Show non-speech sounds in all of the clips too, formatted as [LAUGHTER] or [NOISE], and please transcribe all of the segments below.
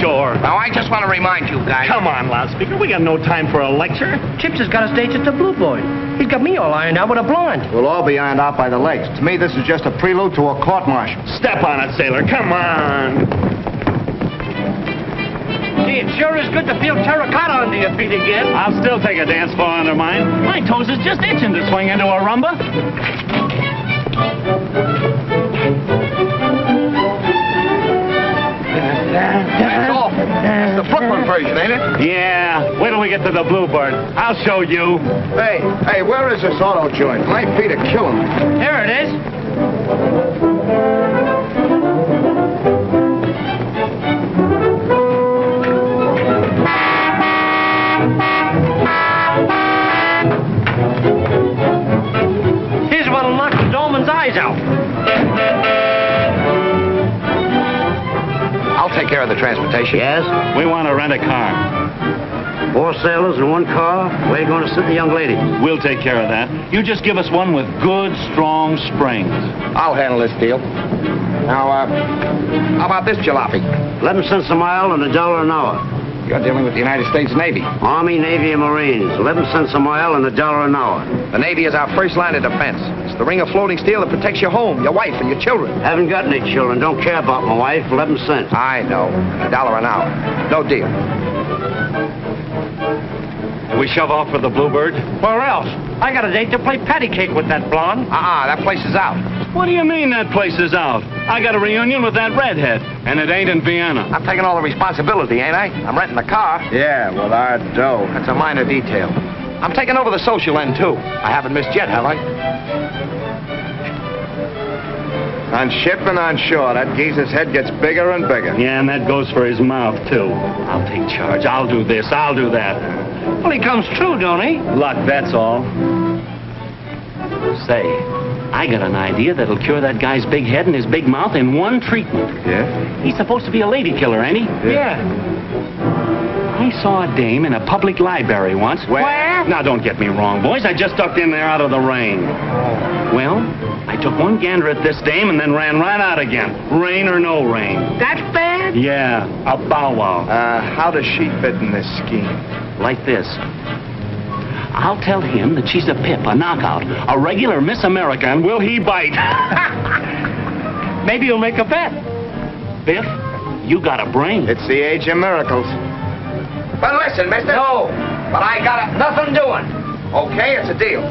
things to do ashore. Now, I just want to remind you guys. Come on, loudspeaker. We got no time for a lecture. Chips has got us dates at the Blue Boy. He's got me all ironed out with a blonde. We'll all be ironed out by the legs. To me, this is just a prelude to a court martial. Step on it, sailor. Come on. Gee, it sure is good to feel terracotta under your feet again. I'll still take a dance floor under mine. My toes is just itching to swing into a rumba. That's awful. That's the Brooklyn version, ain't it? Yeah. Wait till we get to the Bluebird. I'll show you. Hey, hey, where is this auto joint? My feet are killing me. There it is. Here's what'll knock the Dolman's eyes out. Take care of the transportation. Yes? We want to rent a car. Four sailors in one car? Where are you going to sit the young lady? We'll take care of that. You just give us one with good, strong springs. I'll handle this deal. Now, uh, how about this jalopy? 11 cents a mile and a dollar an hour. You're dealing with the United States Navy. Army, Navy, and Marines. 11 cents a mile and a dollar an hour. The Navy is our first line of defense. It's the ring of floating steel that protects your home, your wife, and your children. Haven't got any children. Don't care about my wife. 11 cents. I know. A dollar an hour. No deal. We shove off for the Bluebird? Where else? I got a date to play patty cake with that blonde. Uh-uh, that place is out. What do you mean that place is out? I got a reunion with that redhead, and it ain't in Vienna. I'm taking all the responsibility, ain't I? I'm renting the car. Yeah, well, our dough. That's a minor detail. I'm taking over the social end, too. I haven't missed yet, have I? On ship and on shore, that geezer's head gets bigger and bigger. Yeah, and that goes for his mouth, too. I'll take charge. I'll do this. I'll do that. Well, he comes true, don't he? Luck, that's all. Say, I got an idea that'll cure that guy's big head and his big mouth in one treatment. Yeah? He's supposed to be a lady killer, ain't he? Yeah. I saw a dame in a public library once. Where? Now, don't get me wrong, boys. I just ducked in there out of the rain. Well, I took one gander at this dame and then ran right out again. Rain or no rain. That's bad? Yeah, a bow wow. Uh, how does she fit in this scheme? Like this. I'll tell him that she's a pip, a knockout, a regular Miss America, and will he bite? [LAUGHS] Maybe you'll make a bet. Biff, you got a brain. It's the age of miracles. But listen, mister. No. But I got nothing doing. Okay, it's a deal.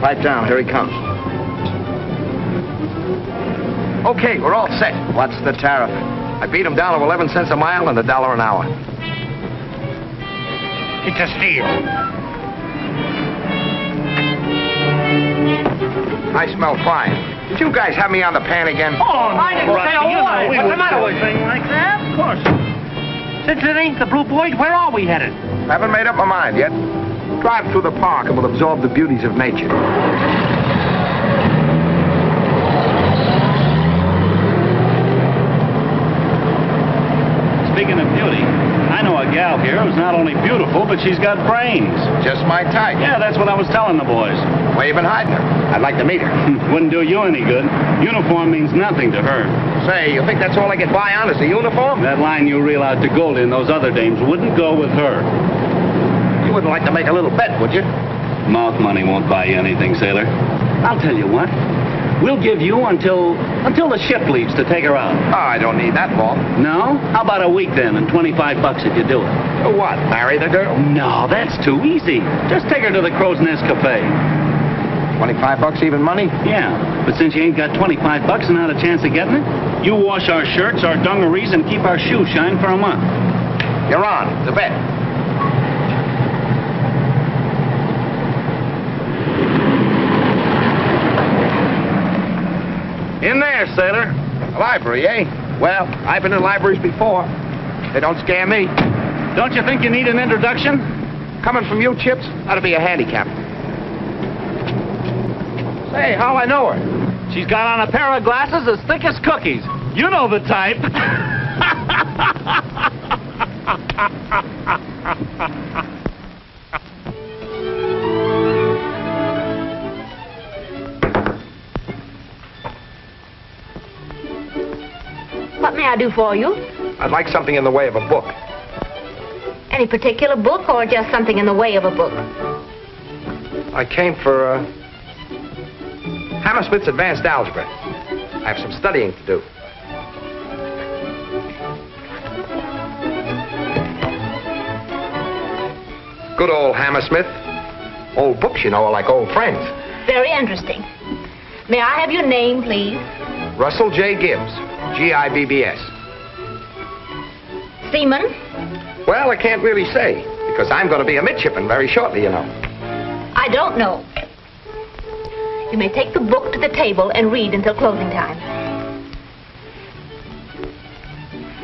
Pipe down, here he comes. Okay, we're all set. What's the tariff? I beat him down to 11 cents a mile and a dollar an hour. It's a steal. I smell frying. Did you guys have me on the pan again? Oh, I didn't say a you word. we What's the matter do with a you? thing like that? Of course. Since it ain't the Blue Boys, where are we headed? Haven't made up my mind yet. Drive through the park and we'll absorb the beauties of nature. Speaking of beauty, I know a gal here who's not only beautiful, but she's got brains. Just my type. Yeah, that's what I was telling the boys. Where you been hiding her? I'd like to meet her. [LAUGHS] Wouldn't do you any good. Uniform means nothing to her. Say, you think that's all I get by on is the uniform? That line you reel out to Goldie and those other dames wouldn't go with her. You wouldn't like to make a little bet, would you? Mouth money won't buy you anything, sailor. I'll tell you what. We'll give you until until the ship leaves to take her out. Oh, I don't need that long. No? How about a week then and 25 bucks if you do it? For what? Marry the girl? No, that's too easy. Just take her to the Crow's Nest Cafe. 25 bucks even money? Yeah, but since you ain't got 25 bucks and not a chance of getting it, you wash our shirts, our dungarees, and keep our shoes shine for a month. You're on. The bet. In there, sailor. A library, eh? Well, I've been in libraries before. They don't scare me. Don't you think you need an introduction? Coming from you, Chips, that'll be a handicap. Say, how I know her? She's got on a pair of glasses as thick as cookies. You know the type. [LAUGHS] I do for you? I'd like something in the way of a book. Any particular book or just something in the way of a book? I came for, uh, Hammersmith's Advanced Algebra. I have some studying to do. Good old Hammersmith. Old books, you know, are like old friends. Very interesting. May I have your name, please? Russell J. Gibbs, G-I-B-B-S. Seaman? Well, I can't really say, because I'm going to be a midshipman very shortly, you know. I don't know. You may take the book to the table and read until closing time.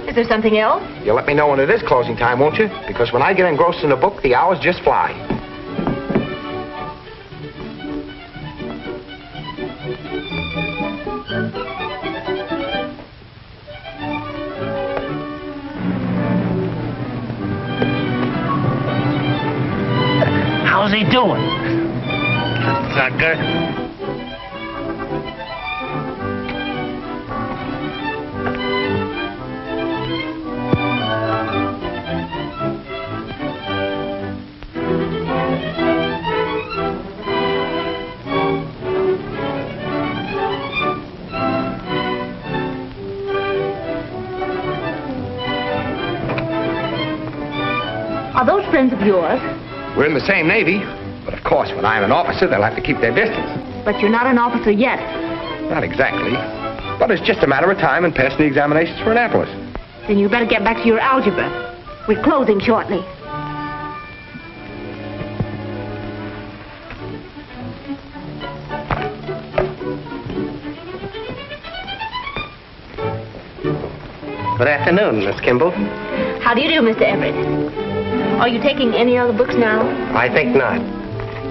Is there something else? You'll let me know when it is closing time, won't you? Because when I get engrossed in a book, the hours just fly. How's he doing? Sucker. Are those friends of yours? We're in the same Navy, but of course, when I'm an officer, they'll have to keep their distance. But you're not an officer yet. Not exactly. But it's just a matter of time and passing the examinations for Annapolis. Then you better get back to your algebra. We're closing shortly. Good afternoon, Miss Kimball. How do you do, Mr. Everett? Are you taking any other books now? I think not.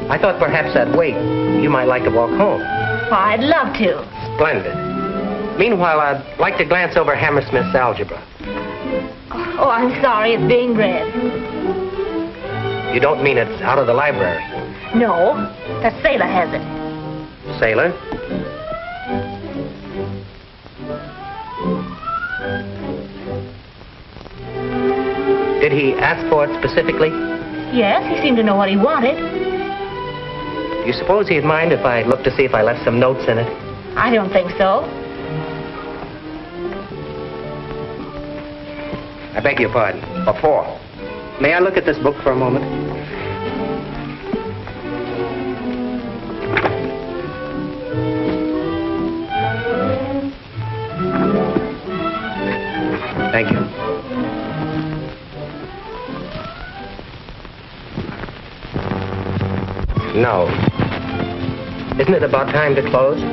I thought perhaps I'd wait. You might like to walk home. Why, I'd love to. Splendid. Meanwhile, I'd like to glance over Hammersmith's algebra. Oh, I'm sorry, it's being read. You don't mean it's out of the library. No, the sailor has it. Sailor? Did he ask for it specifically? Yes, he seemed to know what he wanted. Do you suppose he'd mind if I looked to see if I left some notes in it? I don't think so. I beg your pardon. For? May I look at this book for a moment? No. Isn't it about time to close?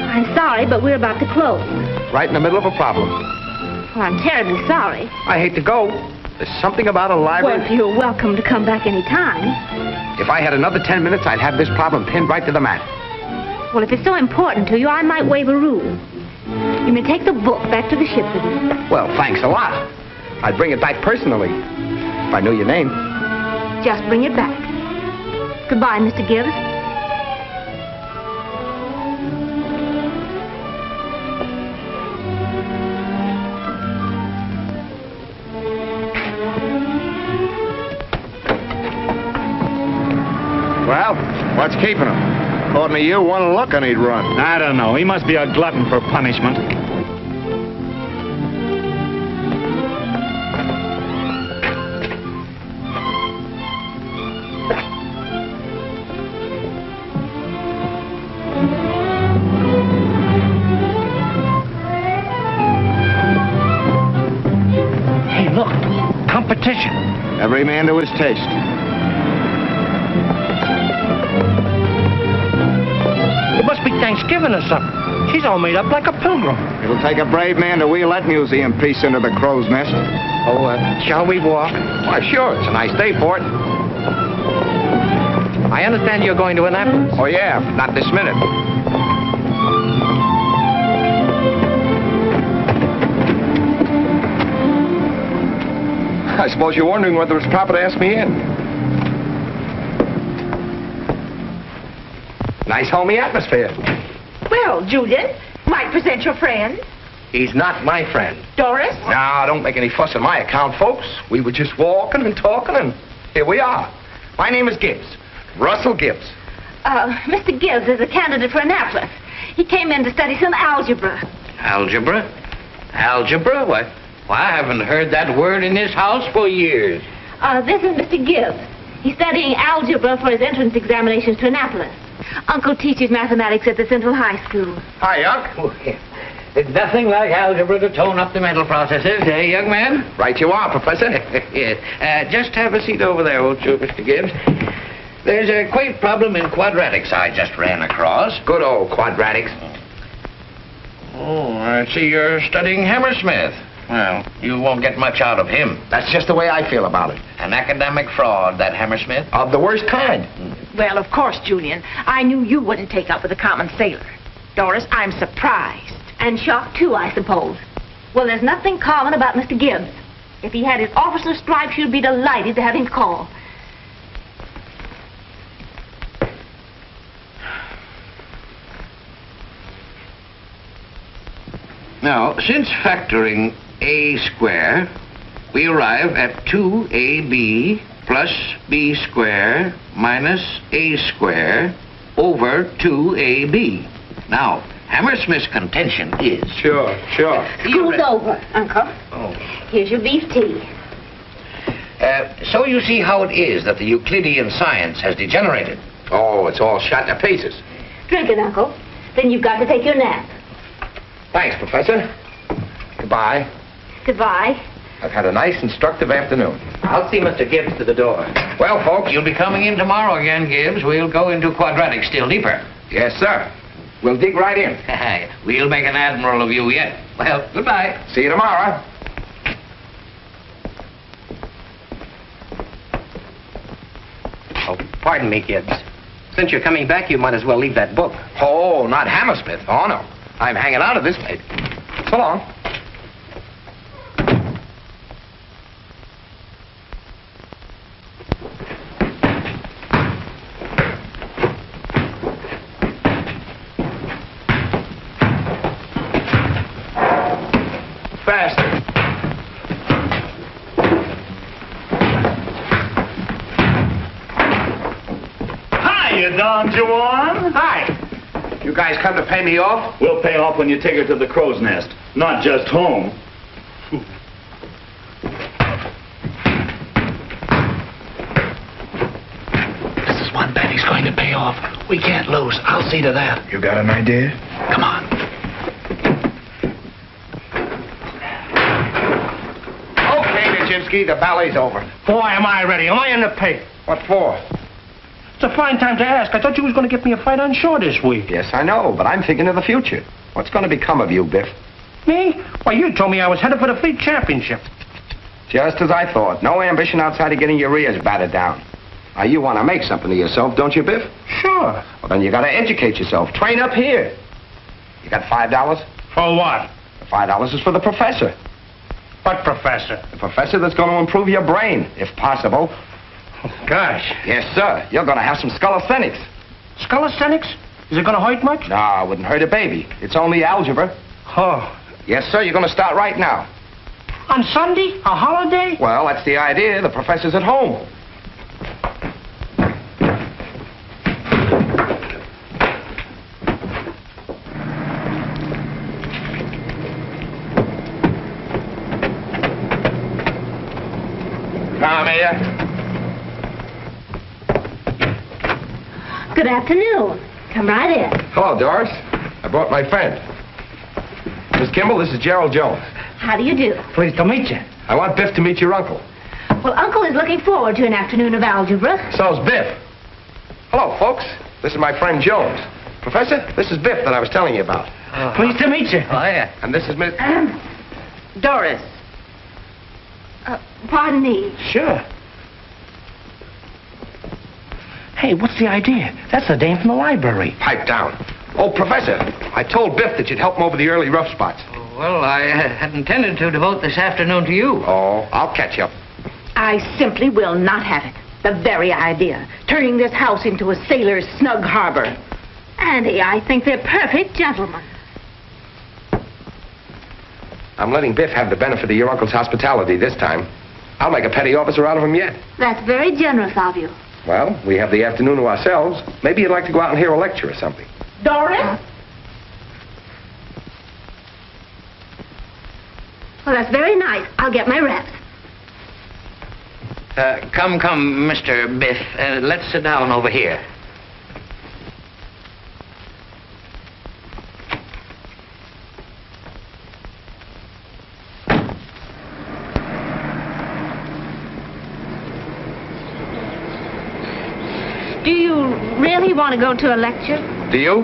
I'm sorry, but we're about to close. Right in the middle of a problem. Well, I'm terribly sorry. I hate to go. There's something about a library... Well, you're welcome to come back any time. If I had another ten minutes, I'd have this problem pinned right to the mat. Well, if it's so important to you, I might waive a rule. You may take the book back to the ship with you. Well, thanks a lot. I'd bring it back personally. If I knew your name. Just bring it back. Goodbye, Mr. Gibbs. Keeping him? According to you, one look and he'd run. I don't know. He must be a glutton for punishment. Hey, look. Competition. Every man to his taste. All made up like a pilgrim. It'll take a brave man to wheel that museum piece into the crow's nest. Oh, uh, shall we walk? Why, sure. It's a nice day for it. I understand you're going to Annapolis. Oh, yeah, not this minute. I suppose you're wondering whether it's proper to ask me in. Nice homey atmosphere. Well, Julian, might present your friend, He's not my friend. Doris. Now, don't make any fuss on my account, folks. We were just walking and talking, and here we are. My name is Gibbs. Russell Gibbs. Uh, Mr. Gibbs is a candidate for Annapolis. He came in to study some algebra. Algebra? Algebra? Why, why, I haven't heard that word in this house for years. Uh, this is Mr. Gibbs. He's studying algebra for his entrance examinations to Annapolis. Uncle teaches mathematics at the Central High School. Hi, Unc. Oh, yeah. There's nothing like algebra to tone up the mental processes, eh, young man? Right you are, Professor. [LAUGHS] yes. Uh, just have a seat over there, won't you, Mr. Gibbs? There's a quaint problem in quadratics I just ran across. Good old quadratics. Oh, I see you're studying Hammersmith. Well, you won't get much out of him. That's just the way I feel about it. An academic fraud, that Hammersmith. Of the worst kind. Mm. Well, of course, Julian. I knew you wouldn't take up with a common sailor. Doris, I'm surprised. And shocked, too, I suppose. Well, there's nothing common about Mr. Gibbs. If he had his officer's stripes, you'd be delighted to have him call. Now, since factoring a square, we arrive at 2ab plus b square minus a square over 2ab. Now, Hammersmith's contention is... Sure, sure. School's over, Uncle. Oh. Here's your beef tea. Uh, so you see how it is that the Euclidean science has degenerated. Oh, it's all shot to pieces. Drink it, Uncle. Then you've got to take your nap. Thanks, Professor. Goodbye. Goodbye. I've had a nice, instructive afternoon. I'll see Mr. Gibbs to the door. Well, folks, You'll be coming in tomorrow again, Gibbs. We'll go into quadratics still deeper. Yes, sir. We'll dig right in. [LAUGHS] we'll make an admiral of you yet. Well, goodbye. See you tomorrow. Oh, pardon me, Gibbs. Since you're coming back, you might as well leave that book. Oh, not Hammersmith. Oh, no. I'm hanging out of this late. So long. Faster. Hiya, Don Juan. Hi. You guys come to pay me off? We'll pay off when you take her to the crow's nest, not just home. This is one bet he's going to pay off. We can't lose. I'll see to that. You got an idea? Come on. Okay, Nijinsky, the ballet's over. Boy, am I ready. Am I in the pay? What for? It's a fine time to ask. I thought you was going to get me a fight on shore this week. Yes, I know, but I'm thinking of the future. What's going to become of you, Biff? Me? Why, you told me I was headed for the fleet championship. Just as I thought. No ambition outside of getting your ears battered down. Now, you want to make something of yourself, don't you, Biff? Sure. Well, then you got to educate yourself. Train up here. You got five dollars? For what? The five dollars is for the professor. What professor? The professor that's going to improve your brain, if possible. Gosh. Yes, sir. You're going to have some scholasthenics. Scholasthenics? Is it going to hurt much? No, it wouldn't hurt a baby. It's only algebra. Oh. Yes, sir. You're going to start right now. On Sunday? A holiday? Well, that's the idea. The professor's at home. Come here. Good afternoon. Come right in. Hello, Doris. I brought my friend. Miss Kimball, this is Gerald Jones. How do you do? Pleased to meet you. I want Biff to meet your uncle. Well, Uncle is looking forward to an afternoon of algebra. So's Biff. Hello, folks. This is my friend Jones. Professor, this is Biff that I was telling you about. Pleased to meet you. Oh, yeah. And this is Miss... [CLEARS THROAT] Doris. Uh, pardon me. Sure. Hey, what's the idea? That's the dame from the library. Pipe down. Oh, Professor, I told Biff that you'd help him over the early rough spots. Well, I uh, had intended to devote this afternoon to you. Oh, I'll catch up. I simply will not have it. The very idea. Turning this house into a sailor's snug harbor. Andy, I think they're perfect gentlemen. I'm letting Biff have the benefit of your uncle's hospitality this time. I'll make a petty officer out of him yet. That's very generous of you. Well, we have the afternoon to ourselves. Maybe you'd like to go out and hear a lecture or something. Doris? Well, that's very nice. I'll get my wraps. Uh, come, come, Mr. Biff. Uh, let's sit down over here. Do you really want to go to a lecture? Do you?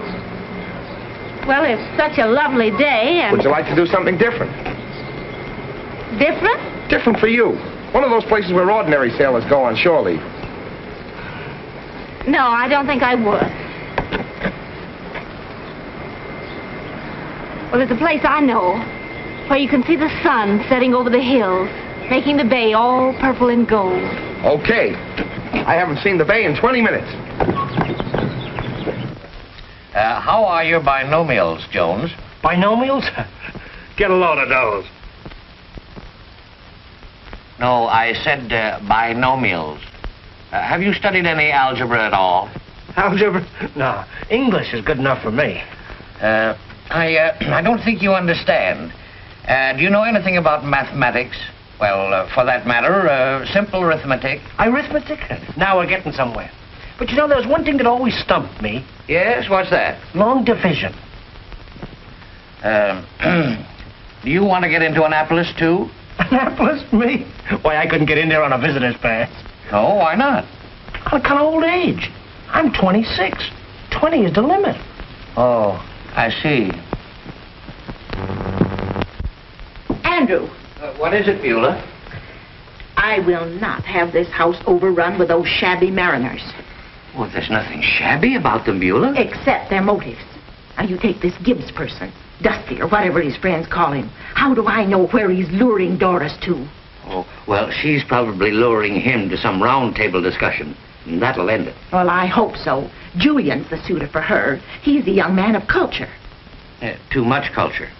Well, it's such a lovely day and Would you like to do something different? different. Different for you. One of those places where ordinary sailors go on shore leave. No, I don't think I would. Well, there's a place I know where you can see the sun setting over the hills, making the bay all purple and gold. Okay. I haven't seen the bay in 20 minutes. Uh, how are your binomials, Jones? Binomials? [LAUGHS] Get a load of those. No, I said uh, binomials. Uh, have you studied any algebra at all? Algebra? [LAUGHS] No, English is good enough for me. Uh, I, uh, [CLEARS THROAT] I don't think you understand. Uh, do you know anything about mathematics? Well, uh, for that matter, uh, simple arithmetic. Arithmetic? Now we're getting somewhere. But you know, there's one thing that always stumped me. Yes, what's that? Long division. Um, [CLEARS THROAT] do you want to get into Annapolis, too? [LAUGHS] Annapolis? Me? Why, I couldn't get in there on a visitor's pass. No, why not? On account of old age. I'm 26. 20 is the limit. Oh, I see. Andrew, Uh, what is it, Beulah? I will not have this house overrun with those shabby mariners. Well, there's nothing shabby about them, Beulah. Except their motives. Now, you take this Gibbs person, Dusty, or whatever his friends call him. How do I know where he's luring Doris to? Oh, well, she's probably luring him to some round table discussion. And that'll end it. Well, I hope so. Julian's the suitor for her. He's a young man of culture. Uh, too much culture.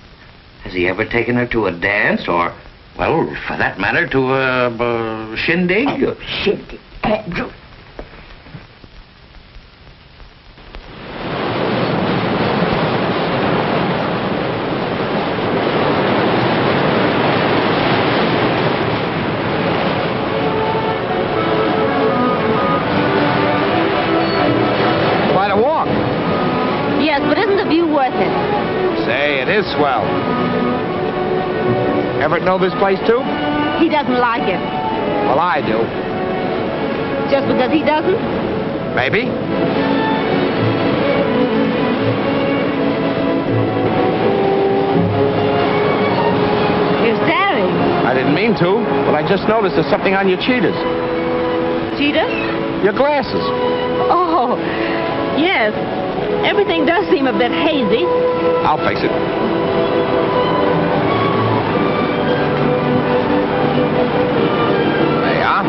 Has he ever taken her to a dance or, well, for that matter, to a uh, shindig? Oh, shindig. Andrew. Yes, but isn't the view worth it? Say, it is swell. Everett know this place too? He doesn't like it. Well, I do. Just because he doesn't? Maybe. You're staring. I didn't mean to, but I just noticed there's something on your cheetahs. Cheetah? Your glasses. Oh, yes. Everything does seem a bit hazy. I'll fix it. There you are.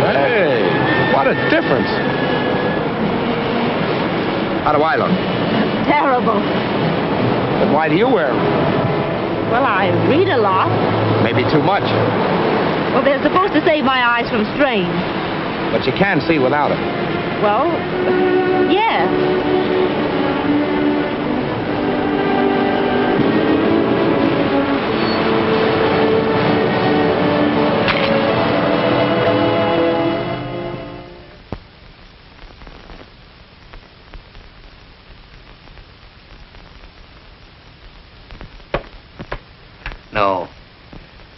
Say, what a difference. How do I look? Terrible. But why do you wear them? Well, I read a lot. Maybe too much, Well, they're supposed to save my eyes from strain. but you can't see without them. Well, yes. No.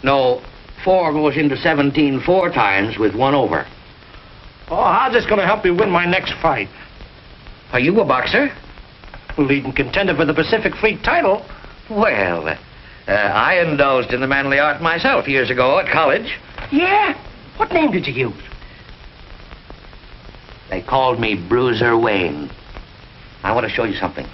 No, four goes into 17 four times with one over. How's this going to help me win my next fight? Are you a boxer? Leading contender for the Pacific Fleet title. Well, uh, I indulged in the manly art myself years ago at college. Yeah? What name did you use? They called me Bruiser Wayne. I want to show you something.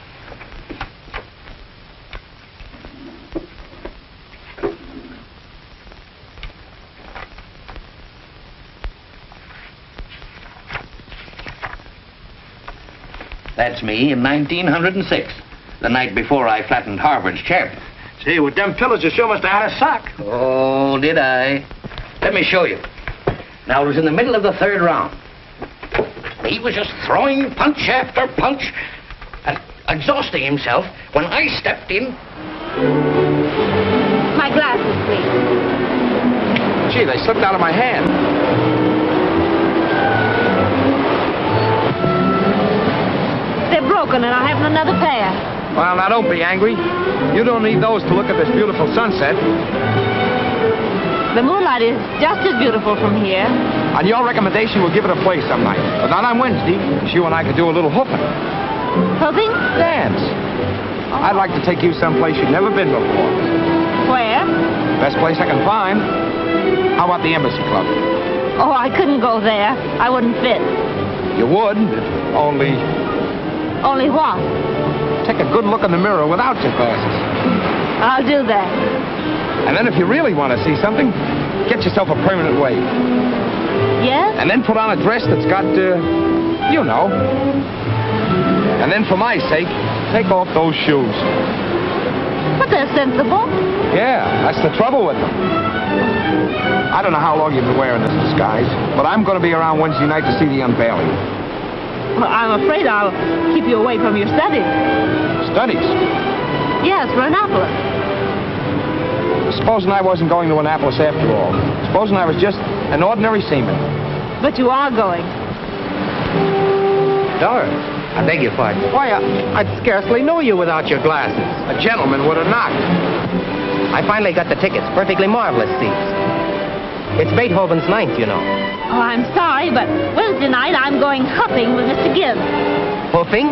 That's me in 1906, the night before I flattened Harvard's champ. Gee, with them pillows, you sure must have had a sock. Oh, did I? Let me show you. Now, it was in the middle of the third round. He was just throwing punch after punch and exhausting himself when I stepped in. My glasses, please. Gee, they slipped out of my hand. Broken and I haven't another pair. Well, now don't be angry. You don't need those to look at this beautiful sunset. The moonlight is just as beautiful from here. On your recommendation, we'll give it a play some night. But not on Wednesday. You and I could do a little hooping. Hoping? Dance. I'd like to take you someplace you've never been before. Where? Best place I can find. How about the Embassy Club? Oh, I couldn't go there. I wouldn't fit. You would, only Only what? take a good look in the mirror without your glasses. I'll do that. And then if you really want to see something, get yourself a permanent wave. Yes? And then put on a dress that's got, uh, you know. And then for my sake, take off those shoes. But they're sensible. Yeah, that's the trouble with them. I don't know how long you've been wearing this disguise, but I'm going to be around Wednesday night to see the unveiling. Well, I'm afraid I'll keep you away from your studies. Studies. Yes, for Annapolis. Supposing I wasn't going to Annapolis after all. Supposing I was just an ordinary seaman. But you are going. Doris, I beg your pardon. Why, I, I'd scarcely know you without your glasses. a gentleman would have knocked. I finally got the tickets. Perfectly marvelous seats. It's Beethoven's ninth, you know. Oh, I'm sorry, but Wednesday night I'm going hopping with Mr. Gibbs. Hoofing?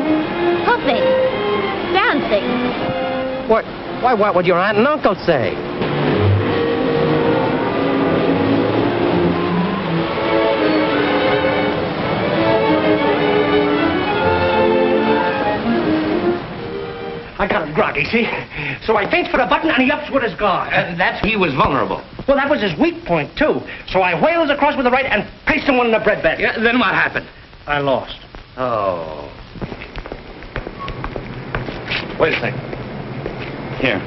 Hopping. Dancing. What? Why, what would your aunt and uncle say? I got him groggy, see? So I faints for the button and he ups with his guard. Uh, that's he was vulnerable. Well, that was his weak point, too. So I whaled across with the right and placed him one in the bread basket. Yeah, then what happened? I lost. Oh. Wait a second. Here.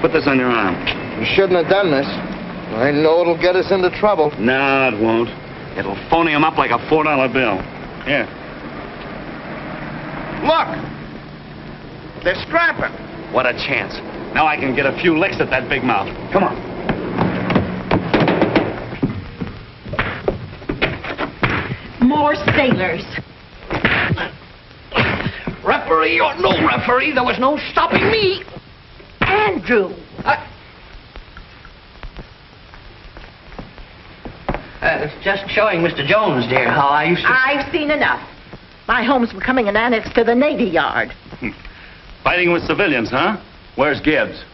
Put this on your arm. You shouldn't have done this. I know it'll get us into trouble. No, it won't. It'll phony him up like a $4 bill. Here. Look! They're strapping. What a chance. Now I can get a few licks at that big mouth. Come on. More sailors. Referee or no referee, there was no stopping me. Andrew. I... Uh, just showing Mr. Jones, dear, how I used to... I've seen enough. My home's becoming an annex to the Navy Yard. Fighting with civilians, huh? Where's Gibbs?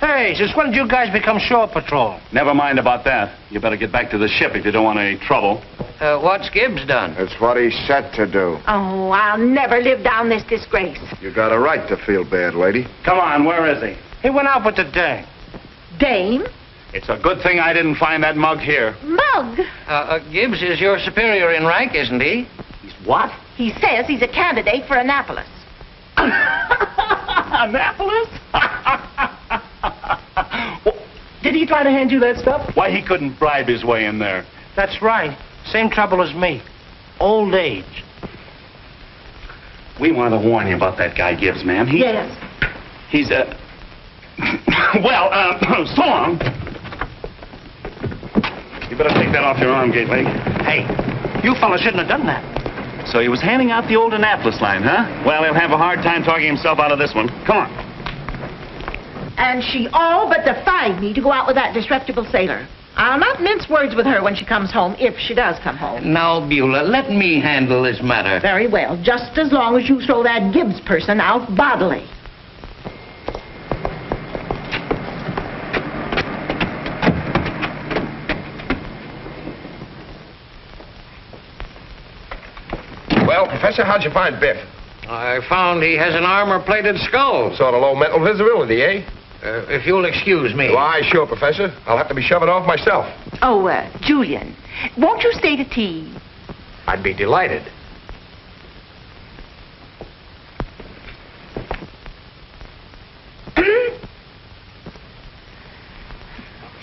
Hey, since when did you guys become shore patrol? Never mind about that. You better get back to the ship if you don't want any trouble. Uh, what's Gibbs done? It's what he's set to do. Oh, I'll never live down this disgrace. You got a right to feel bad, lady. Come on, where is he? He went out with the dame. Dame? It's a good thing I didn't find that mug here. Mug? Uh, uh, Gibbs is your superior in rank, isn't he? He's what? He says he's a candidate for Annapolis. [LAUGHS] Annapolis? [LAUGHS] Did he try to hand you that stuff? Why, he couldn't bribe his way in there. That's right. Same trouble as me. Old age. We want to warn you about that guy Gibbs, ma'am. He, Yes. He's, uh... [COUGHS] well, uh, [COUGHS] so long. You better take that off your arm, Gateway. Hey, you fellas shouldn't have done that. So he was handing out the old Annapolis line, huh? Well, he'll have a hard time talking himself out of this one. Come on. And she all but defied me to go out with that disreputable sailor. I'll not mince words with her when she comes home, if she does come home. Now, Beulah, let me handle this matter. Very well, just as long as you throw that Gibbs person out bodily. Well, Professor, how'd you find Biff? I found he has an armor-plated skull. Sort of low mental visibility, eh? Uh, if you'll excuse me. Why, sure, Professor. I'll have to be shoving off myself. Oh, uh, Julian, won't you stay to tea? I'd be delighted. [CLEARS THROAT]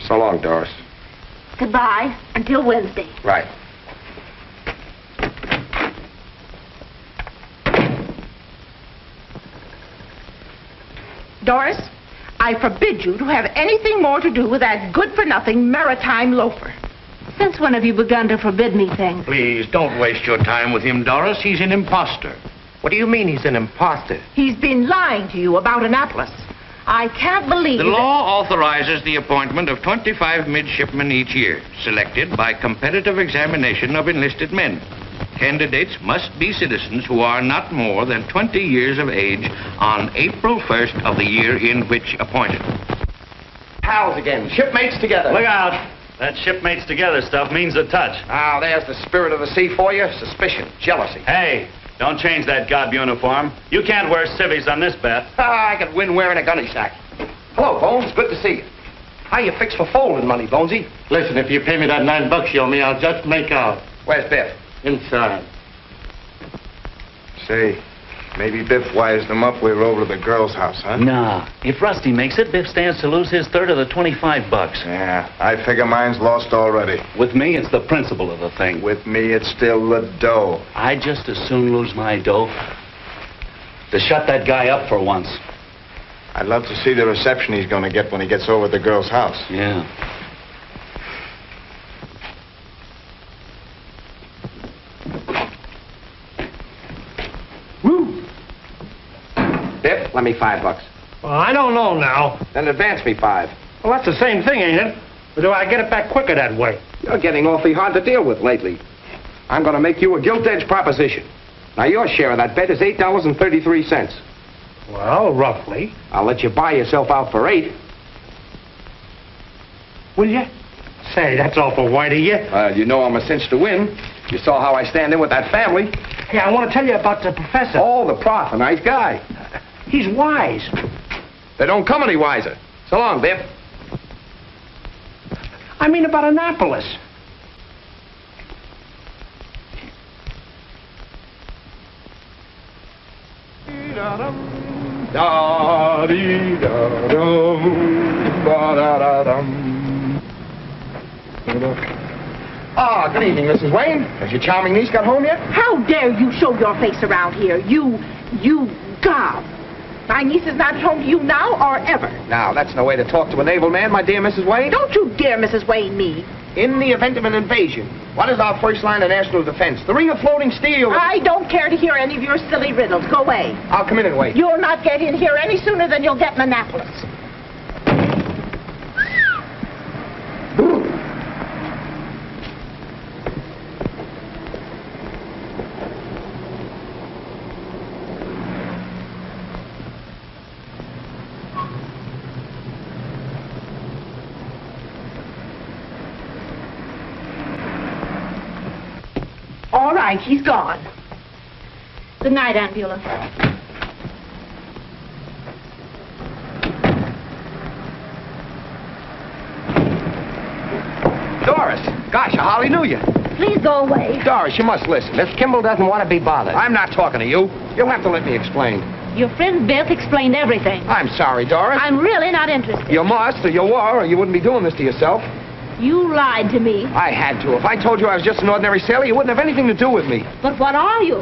So long, Doris. Goodbye until Wednesday. Right. Doris, I forbid you to have anything more to do with that good-for-nothing maritime loafer. Since when have you begun to forbid me things? Please, don't waste your time with him, Doris. He's an impostor. What do you mean he's an imposter? He's been lying to you about Annapolis. I can't believe it. The that- law authorizes the appointment of 25 midshipmen each year, selected by competitive examination of enlisted men. Candidates must be citizens who are not more than 20 years of age on April 1st of the year in which appointed. Pals again. Shipmates together. Look out. That shipmates together stuff means a touch. Ah, there's the spirit of the sea for you. Suspicion, jealousy. Hey, don't change that gob uniform. You can't wear civvies on this bet. Ah, I could win wearing a gunny sack. Hello, Bones. Good to see you. How you fix for folding money, Bonesy? Listen, if you pay me that nine bucks you owe me, I'll just make out. Where's Biff? Inside. Say, maybe Biff wires them up. We're over to the girl's house, huh? Nah. If Rusty makes it, Biff stands to lose his third of the 25 bucks. Yeah, I figure mine's lost already. With me, it's the principle of the thing. With me, it's still the dough. I'd just as soon lose my dough to shut that guy up for once. I'd love to see the reception he's going to get when he gets over at the girl's house. Yeah. Biff, let me five bucks. Well, I don't know now. Then advance me five. Well, that's the same thing, ain't it? Or do I get it back quicker that way? You're getting awfully hard to deal with lately. I'm going to make you a gilt-edged proposition. Now, your share of that bet is $8.33. Well, roughly. I'll let you buy yourself out for eight. Will you? Say, that's awful white of you. Uh, you know I'm a cinch to win. You saw how I stand in with that family. Hey, I want to tell you about the professor. Oh, the prof, a nice guy. He's wise. They don't come any wiser. So long, Biff. I mean about Annapolis. Ah, good evening, Mrs. Wayne. Has your charming niece got home yet? How dare you show your face around here? You, you gob. My niece is not at home to you now or ever. Now, that's no way to talk to a naval man, my dear Mrs. Wayne. Don't you dare, Mrs. Wayne, me. In the event of an invasion, what is our first line of national defense? The ring of floating steel. I don't care to hear any of your silly riddles. Go away. I'll come in and wait. You'll not get in here any sooner than you'll get in Annapolis. All right, he's gone. Good night, Aunt Beulah. Doris, gosh, I hardly knew you. Please go away. Doris, you must listen. Miss Kimball doesn't want to be bothered. I'm not talking to you. You'll have to let me explain. Your friend Biff explained everything. I'm sorry, Doris. I'm really not interested. You must, or you were, or you wouldn't be doing this to yourself. You lied to me. I had to. If I told you I was just an ordinary sailor, you wouldn't have anything to do with me. But what are you?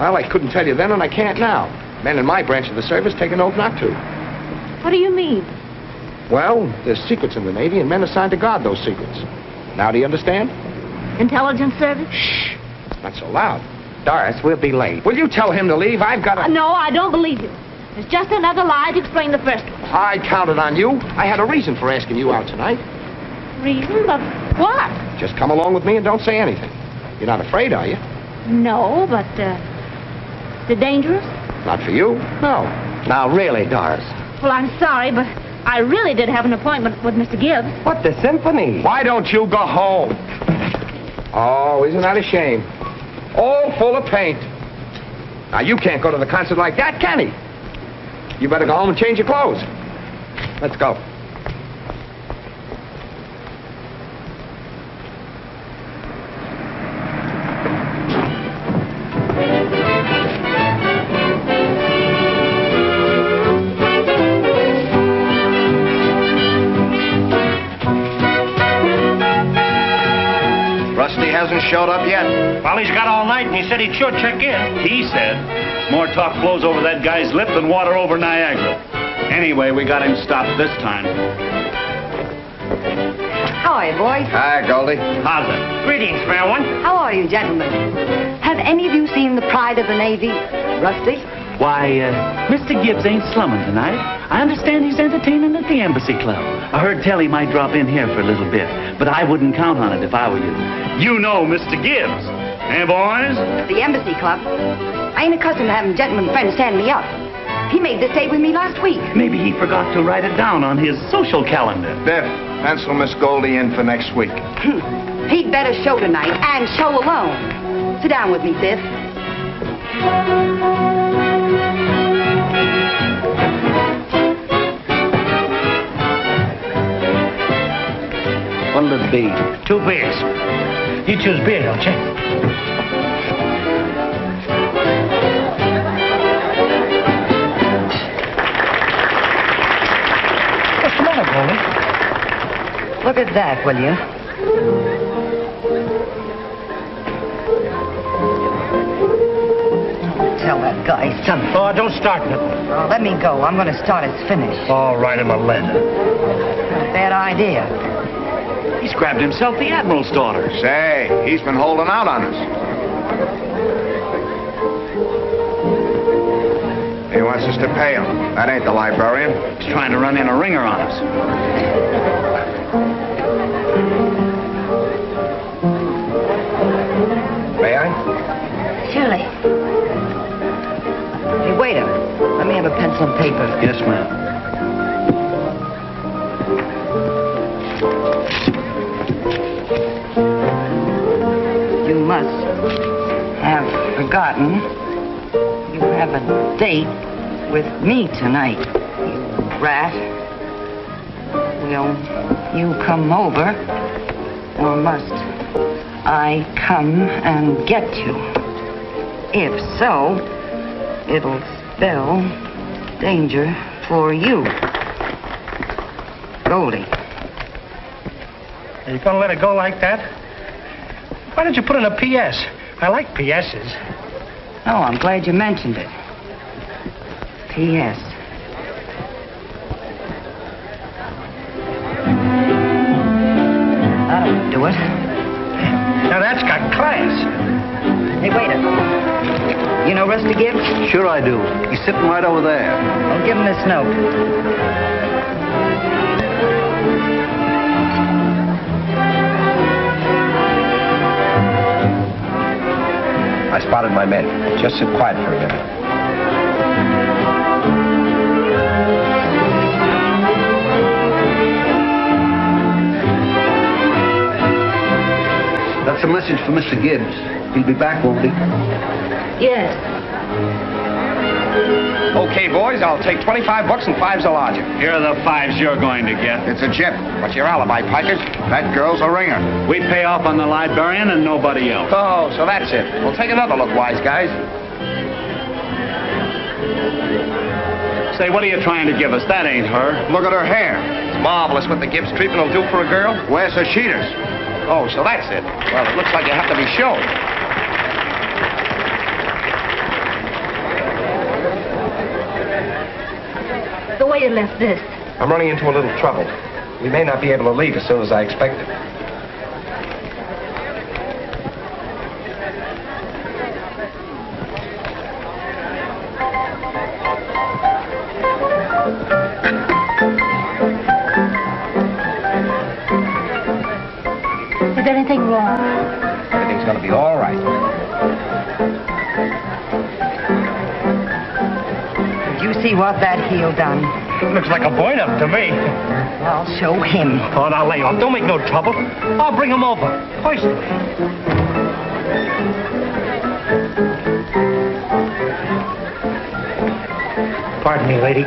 Well, I couldn't tell you then, and I can't now. Men in my branch of the service take an oath not to. What do you mean? Well, there's secrets in the Navy, and men assigned to guard those secrets. Now, do you understand? Intelligence service? Shh. Not so loud. Doris, we'll be late. Will you tell him to leave? I've got Uh, a... no, I don't believe you. It's just another lie to explain the first one. I counted on you. I had a reason for asking you out tonight. Reason? But what? Just come along with me and don't say anything. You're not afraid, are you? No, but, uh, is it dangerous? Not for you. No. Now, really, Doris. Well, I'm sorry, but I really did have an appointment with Mr. Gibbs. What, the symphony? Why don't you go home? Oh, isn't that a shame? all full of paint. Now, you can't go to the concert like that, can he? You better go home and change your clothes. Let's go. Showed up yet. Well, he's got all night, and he said he'd sure check in. He said, more talk flows over that guy's lip than water over Niagara. Anyway, we got him stopped this time. How are you, boys? Hi, Goldie. How's it? Greetings, fair one. How are you, gentlemen? Have any of you seen the Pride of the Navy? Rusty? Why, uh, Mr. Gibbs ain't slumming tonight. I understand he's entertaining at the Embassy Club. I heard tell he might drop in here for a little bit, but I wouldn't count on it if I were you. You know Mr. Gibbs. Eh, boys? The Embassy Club? I ain't accustomed to having gentlemen friends stand me up. He made this date with me last week. Maybe he forgot to write it down on his social calendar. Biff, pencil Miss Goldie in for next week. [LAUGHS] He'd better show tonight, and show alone. Sit down with me, Biff. What'll it be? Two beers. You choose beer, don't you? What's the matter, Goldie? Look at that, will you? Tell that guy something. Oh, don't start nothing. Oh, let me go. I'm going to start his finish. I'll write him a letter. Bad idea. He's grabbed himself the Admiral's daughter. Say, he's been holding out on us. He wants us to pay him. That ain't the librarian. He's trying to run in a ringer on us. May I? Surely. Hey, waiter. Let me have a pencil and paper. Yes, ma'am. Forgotten you have a date with me tonight, you rat. Will you come over, or must I come and get you? If so, it'll spell danger for you. Goldie. Are you gonna let it go like that? Why don't you put in a P.S.? I like P.S.s. Oh, I'm glad you mentioned it. P.S. That'll uh, do it. Now that's got class. Hey, waiter. You know Rusty Gibbs? Sure I do. He's sitting right over there. I'll give him this note. I spotted my men. Just sit quiet for a minute. That's a message for Mr. Gibbs. He'll be back, won't he? Yes. Okay, boys, I'll take 25 bucks and fives a lodger. Here are the fives you're going to get. It's a chip. What's your alibi, Pikers? That girl's a ringer. We pay off on the librarian and nobody else. Oh, so that's it. We'll take another look, wise guys. Say, what are you trying to give us? That ain't her. Look at her hair. It's marvelous what the Gibbs treatment will do for a girl. Where's her cheaters? Oh, so that's it. Well, it looks like you have to be shown. Waiter left this. I'm running into a little trouble. We may not be able to leave as soon as I expected. Is there anything wrong? Everything's going to be all right. Did you see what that heel done? Looks like a boy up to me. I'll show him. Oh, now lay off. Don't make no trouble. I'll bring him over. Personally. Pardon me, lady.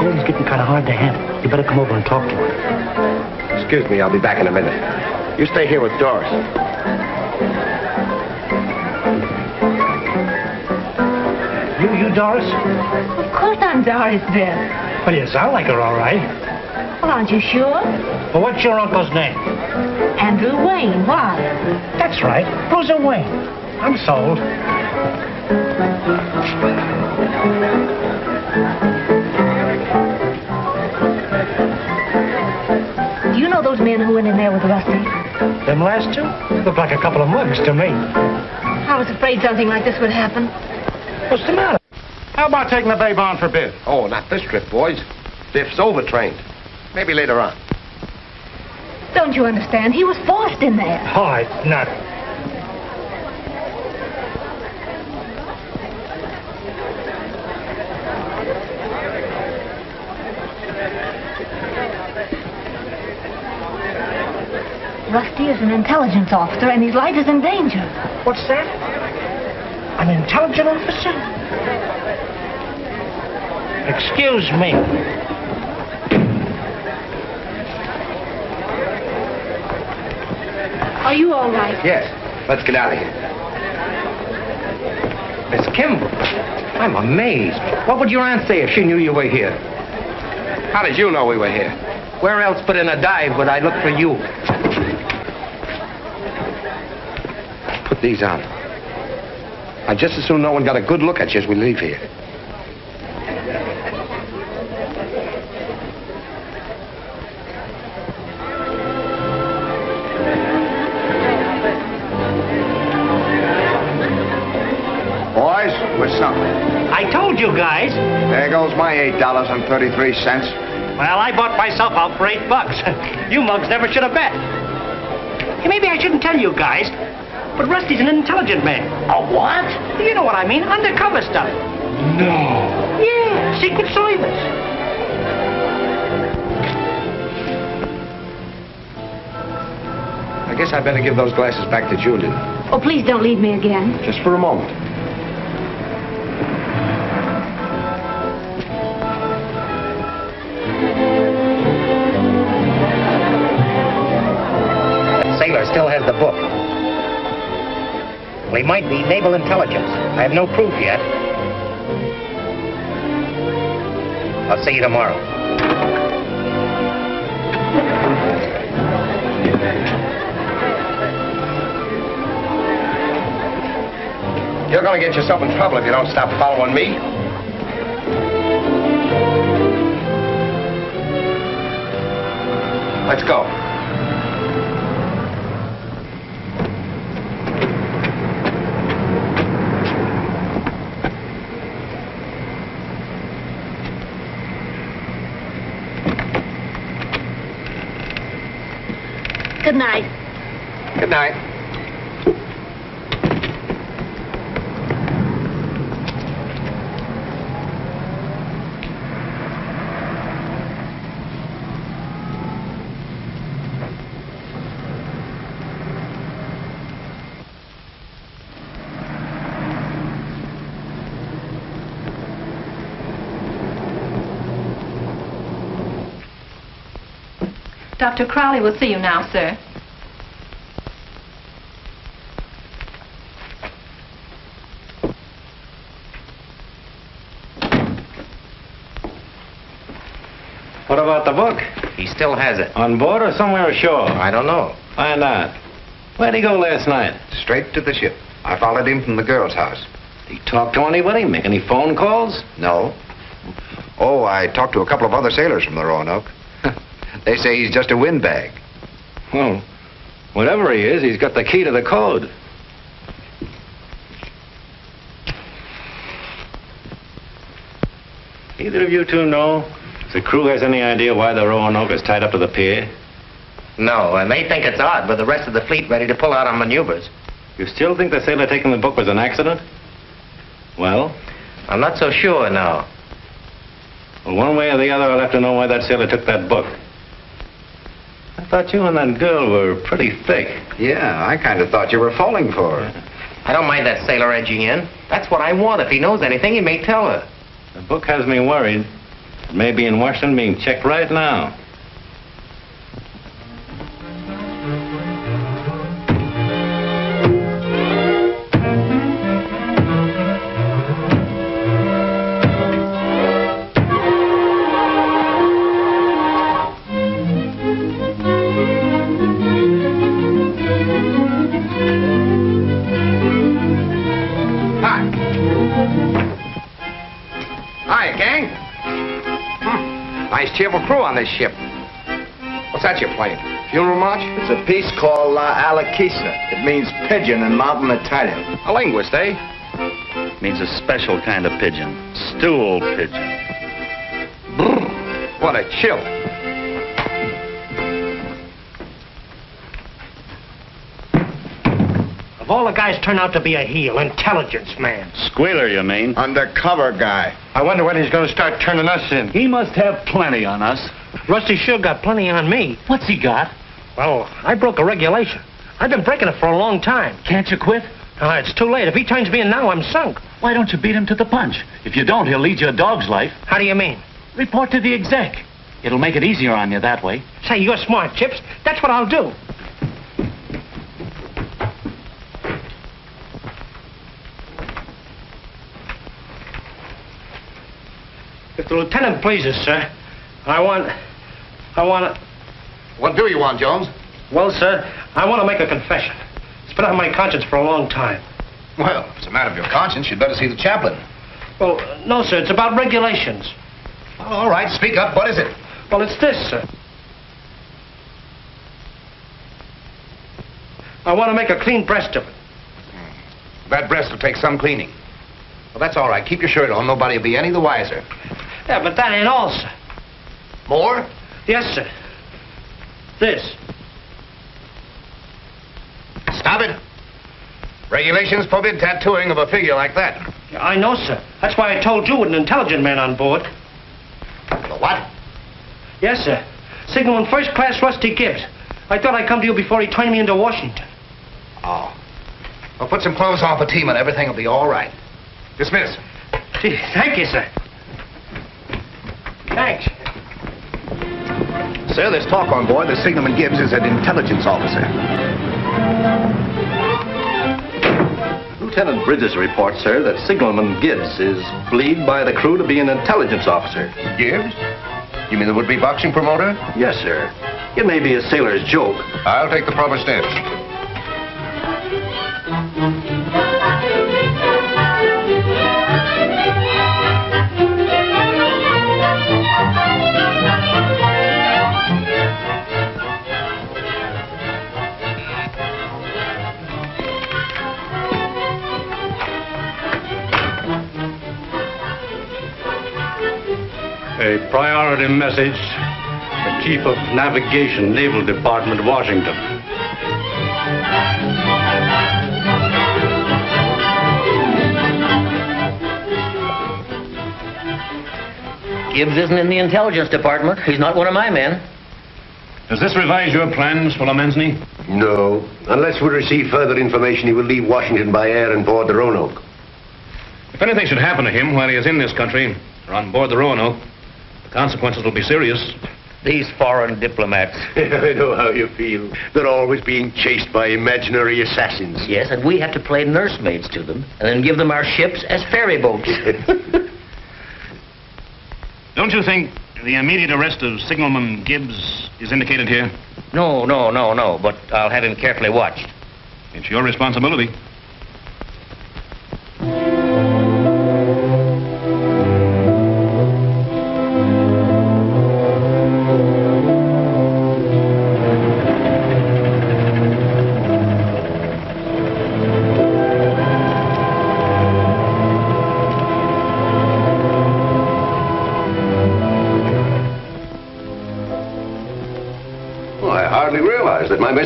Gordon's getting kind of hard to handle. You better come over and talk to him. Excuse me, I'll be back in a minute. You stay here with Doris. You, you, Doris? Of course I'm Doris, Biff. Well, you sound like her, all right. Well, aren't you sure? Well, what's your uncle's name? Andrew Wayne. Why? That's right, Bruiser Wayne. I'm sold. Do you know those men who went in there with Rusty? Them last two look like a couple of mugs to me. I was afraid something like this would happen. What's the matter? How about taking the babe on for Biff? Oh, not this trip, boys. Biff's overtrained. Maybe later on. Don't you understand? He was forced in there. Oh, it's not. Rusty is an intelligence officer, and his life is in danger. What's that? An intelligent officer? Excuse me. Are you all right? Yes. Let's get out of here. Miss Kimball, I'm amazed. What would your aunt say if she knew you were here? How did you know we were here? Where else but in a dive would I look for you? Put these on. I'd just as soon no one got a good look at you as we leave here. Goes my $8.33. Well, I bought myself out for eight bucks. [LAUGHS] you mugs never should have bet. Hey, maybe I shouldn't tell you guys, but Rusty's an intelligent man. A what? You know what I mean. Undercover stuff. No. Yeah, Secret Service. I guess I better give those glasses back to Julian. Oh, please don't leave me again. Just for a moment. He might be naval intelligence. I have no proof yet. I'll see you tomorrow. You're gonna get yourself in trouble if you don't stop following me. Let's go. Good night. Good night. Dr. Crowley will see you now, sir. What about the book? He still has it. On board or somewhere ashore? I don't know. Why not? Where'd he go last night? Straight to the ship. I followed him from the girl's house. Did he talk to anybody? Make any phone calls? No. Oh, I talked to a couple of other sailors from the Roanoke. They say he's just a windbag. Well, whatever he is, he's got the key to the code. Either of you two know if the crew has any idea why the Roanoke is tied up to the pier? No, and they think it's odd with the rest of the fleet ready to pull out on maneuvers. You still think the sailor taking the book was an accident? Well? I'm not so sure now. Well, one way or the other, I'll have to know why that sailor took that book. I thought you and that girl were pretty thick. Yeah, I kind of thought you were falling for her. I don't mind that sailor edging in. That's what I want. If he knows anything, he may tell her. The book has me worried. It may be in Washington being checked right now. On this ship. What's that you're playing? Funeral march? It's a piece called La Alakisa. It means pigeon in mountain Italian. A linguist, eh? Means a special kind of pigeon. Stool pigeon. Brr, what a chill. Of all the guys turn out to be a heel, intelligence man. Squealer, you mean? Undercover guy. I wonder when he's going to start turning us in. He must have plenty on us. Rusty sure got plenty on me. What's he got? Well, I broke a regulation. I've been breaking it for a long time. Can't you quit? Uh, it's too late. If he turns me in now, I'm sunk. Why don't you beat him to the punch? If you don't, he'll lead you a dog's life. How do you mean? Report to the exec. It'll make it easier on you that way. Say, you're smart, Chips. That's what I'll do. If the lieutenant pleases, sir, I want... I want to... What do you want, Jones? Well, sir, I want to make a confession. It's been on my conscience for a long time. Well, if it's a matter of your conscience, you'd better see the chaplain. Well, no, sir, it's about regulations. Well, all right, speak up. What is it? Well, it's this, sir. I want to make a clean breast of it. Hmm. That breast will take some cleaning. Well, that's all right. Keep your shirt on. Nobody will be any the wiser. Yeah, but that ain't all, sir. More? Yes, sir. This. Stop it. Regulations forbid tattooing of a figure like that. I know, sir. That's why I told you with an intelligent man on board. The what? Yes, sir. Signaling first class Rusty Gibbs. I thought I'd come to you before he turned me into Washington. Oh. Well, put some clothes on for team and everything will be all right. Dismiss. Gee, thank you, sir. Thanks. Sir, there's talk on board that Signalman Gibbs is an intelligence officer. Lieutenant Bridges reports, sir, that Signalman Gibbs is believed by the crew to be an intelligence officer. Gibbs? You mean the would-be boxing promoter? Yes, sir. It may be a sailor's joke. I'll take the proper steps. Priority message. The Chief of Navigation, Naval Department, Washington. Gibbs isn't in the intelligence department. He's not one of my men. Does this revise your plans, Fuller No. Unless we receive further information, he will leave Washington by air and board the Roanoke. If anything should happen to him while he is in this country, or on board the Roanoke, the consequences will be serious. These foreign diplomats. [LAUGHS] I know how you feel. They're always being chased by imaginary assassins. Yes, and we have to play nursemaids to them and then give them our ships as ferry boats. [LAUGHS] Don't you think the immediate arrest of Signalman Gibbs is indicated here? no, no, no, no, but I'll have him carefully watched. It's your responsibility.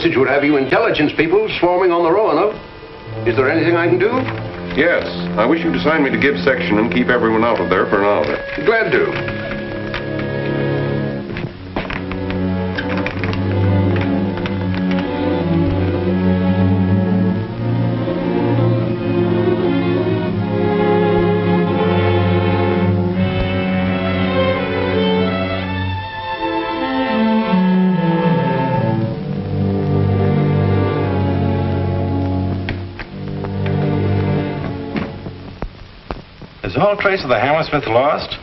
Message would have you intelligence people swarming on the Roanoke. Is there anything I can do? Yes. I wish you'd assign me to Gibbs section and keep everyone out of there for an hour. Glad to. Is all trace of the Hammersmith lost?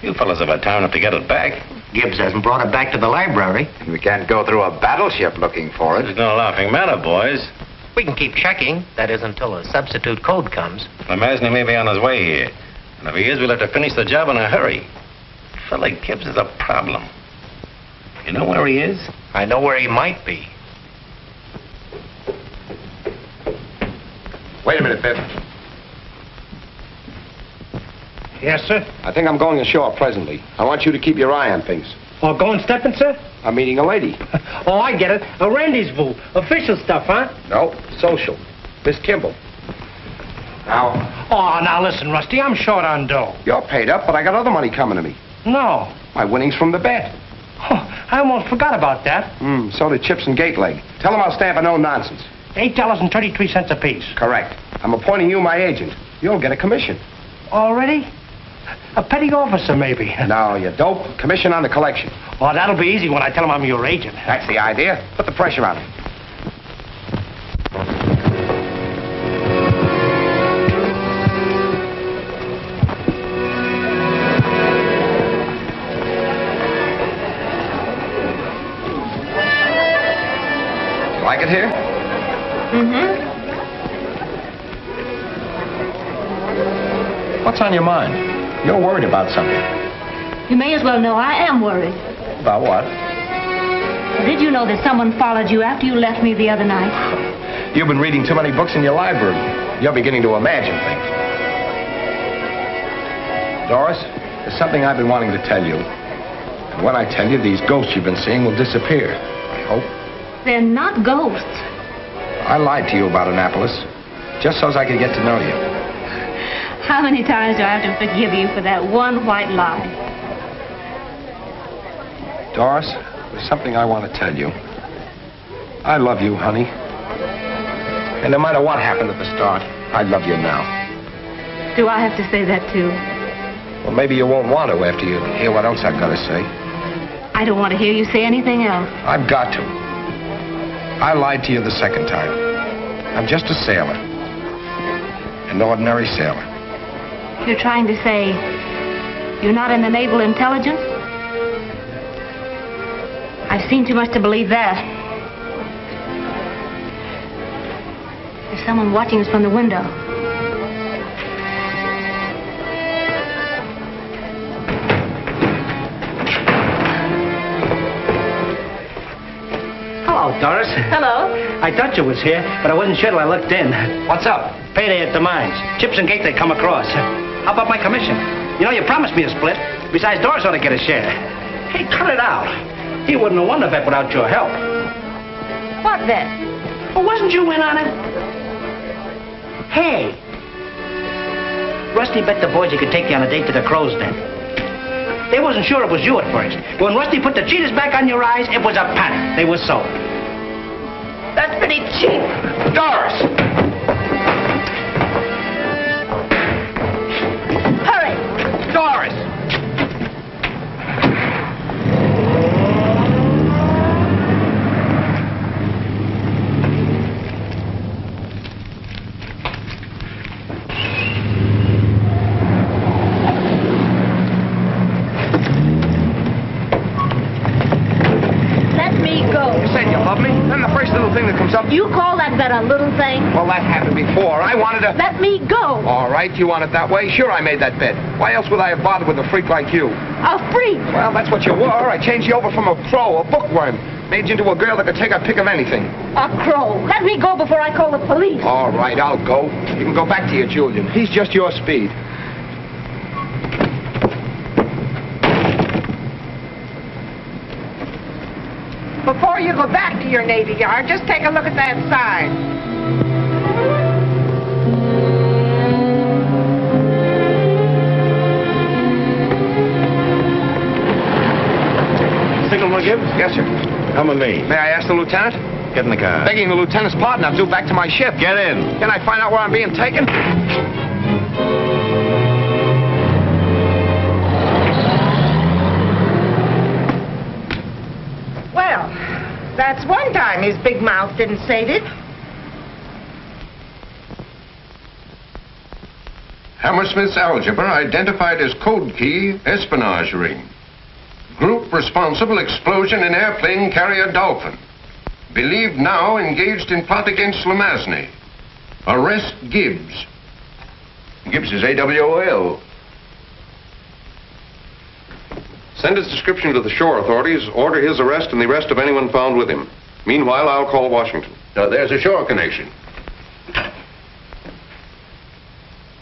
You fellas have had time enough to get it back. Gibbs hasn't brought it back to the library. And we can't go through a battleship looking for it. There's no laughing matter, boys. We can keep checking. That is until a substitute code comes. I imagine he may be on his way here. And if he is, we'll have to finish the job in a hurry. Fella Gibbs is a problem. You know where he is? I know where he might be. Wait a minute, Biff. Yes, sir. I think I'm going ashore presently. I want you to keep your eye on things. Oh, going stepping, sir? I'm meeting a lady. [LAUGHS] Oh, I get it. A rendezvous. Official stuff, huh? No, social. Miss Kimball. Now, Oh, now listen, Rusty. I'm short on dough. you're paid up, but I got other money coming to me. No. My winnings from the bet. Oh, I almost forgot about that. Hmm, so did Chips and Gate Leg. Tell them I'll stamp a no nonsense. Eight dollars and thirty-three cents apiece. Correct. I'm appointing you my agent. You'll get a commission. Already? A petty officer, maybe. No, you dope. Commission on the collection. Oh, that'll be easy when I tell him I'm your agent. That's the idea. Put the pressure on him. Like it here? Mm-hmm. What's on your mind? You're worried about something. You may as well know I am worried. About what? Did you know that someone followed you after you left me the other night? You've been reading too many books in your library. You're beginning to imagine things. Doris, there's something I've been wanting to tell you. And when I tell you, these ghosts you've been seeing will disappear. I hope. They're not ghosts. I lied to you about Annapolis, just so as I could get to know you. How many times do I have to forgive you for that one white lie? Doris, there's something I want to tell you. I love you, honey. And no matter what happened at the start, I love you now. Do I have to say that too? Well, maybe you won't want to after you hear what else I've got to say. I don't want to hear you say anything else. I've got to. I lied to you the second time. I'm just a sailor. An ordinary sailor. You're trying to say you're not in the naval intelligence? I've seen too much to believe that. There's someone watching us from the window. Hello, Doris. Hello. I thought you was here, but I wasn't sure till I looked in. What's up? Payday at the mines. Chips and Gate they come across. How about my commission? You know, you promised me a split. Besides, Doris ought to get a share. Hey, cut it out. He wouldn't have won the bet without your help. What then? Well, wasn't you in on it? Hey. Rusty bet the boys he could take you on a date to the crow's den. They wasn't sure it was you at first. But when Rusty put the cheaters back on your eyes, it was a panic. They were sold. That's pretty cheap. Doris! Before. I wanted to. Let me go. All right, you want it that way? Sure, I made that bet. Why else would I have bothered with a freak like you? A freak. Well, that's what you were. I changed you over from a crow, a bookworm. Made you into a girl that could take a pick of anything. A crow. Let me go before I call the police. All right, I'll go. You can go back to your Julian. He's just your speed. Before you go back to your Navy Yard, just take a look at that sign. Signalman Gibbs? Yes, sir. Come with me. May I ask the lieutenant? Get in the car. Begging the lieutenant's pardon, I'm due back to my ship. Get in. Can I find out where I'm being taken? Well, that's one time his big mouth didn't say it. Hammersmith's algebra identified as code key espionage ring. Group responsible explosion in airplane carrier Dolphin. Believed now engaged in plot against Lamazny. Arrest Gibbs. Gibbs is AWOL. Send his description to the shore authorities. Order his arrest and the arrest of anyone found with him. Meanwhile, I'll call Washington. Now, there's a shore connection.